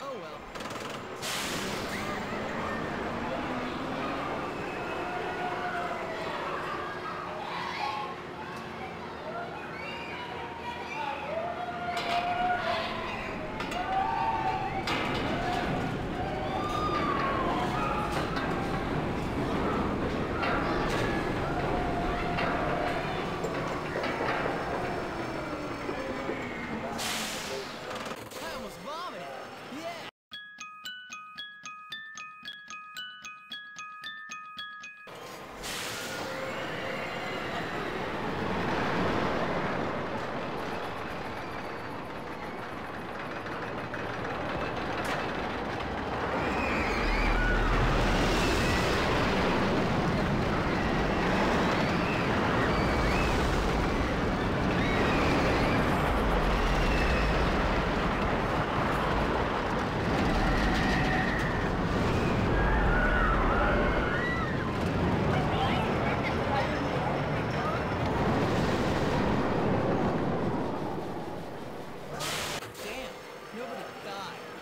Oh well. die.